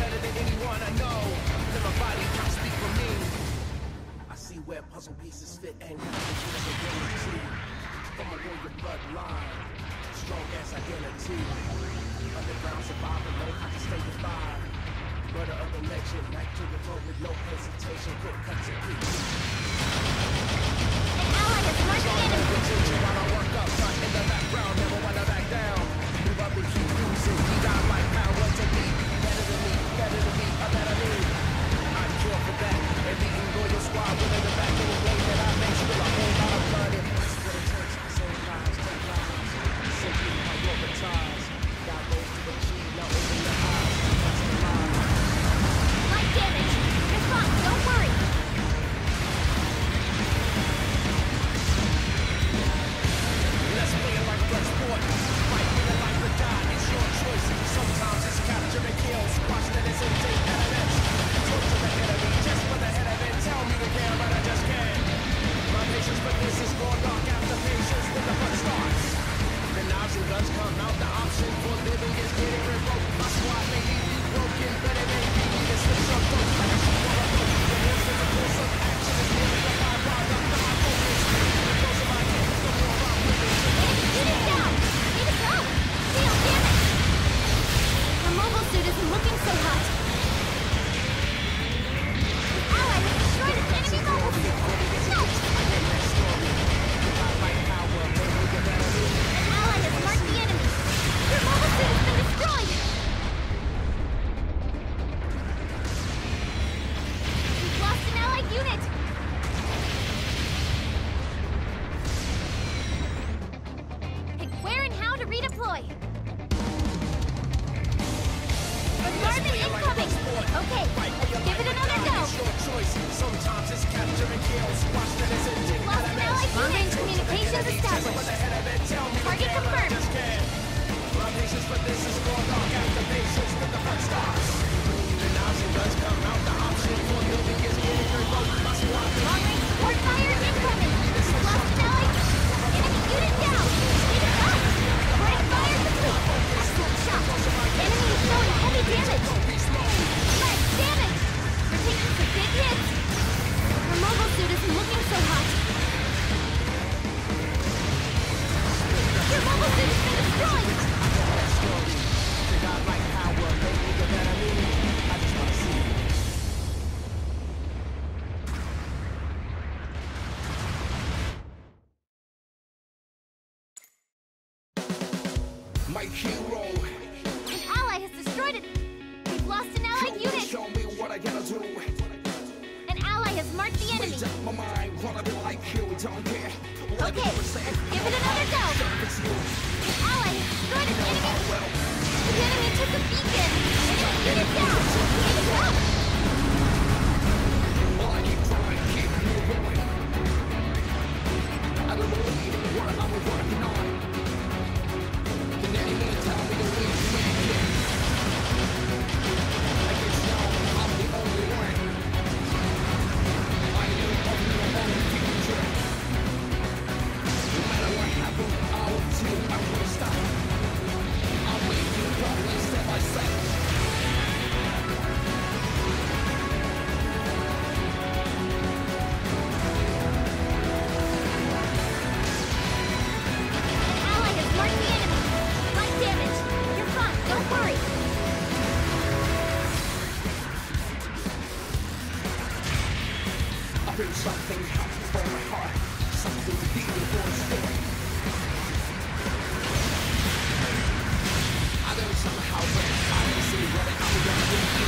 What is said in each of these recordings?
better than anyone I know. Then my body can speak for me. I see where puzzle pieces fit and contributions are guaranteed. From a warrior bloodline, strong as identity. Underground survivor, no how to stay alive. Brother of the legend, back to the road with no hesitation. Quick cuts and peace. deploy! Bombardment incoming! Okay, give it another go! Sometimes it's capture and kills. Watch that as it. Lost an ally communications established. Target confirmed. hero. An ally has destroyed it. We've lost an allied show unit. Show me what I gotta do. An ally has marked the enemy. Made up my mind, wanna be like you, don't care. Let okay, give it another go. An ally has destroyed an enemy. The enemy took the beacon. An enemy is down. it up. Something comes from my heart. Something beautiful is there. I don't somehow, but I don't see what I'm gonna do.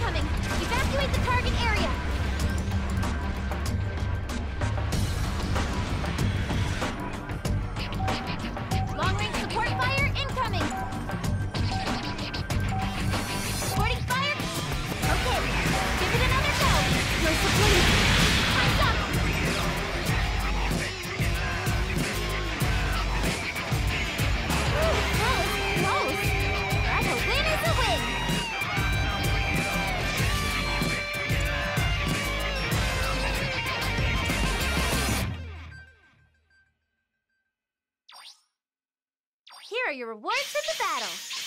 incoming! Evacuate the target area! are your rewards from the battle?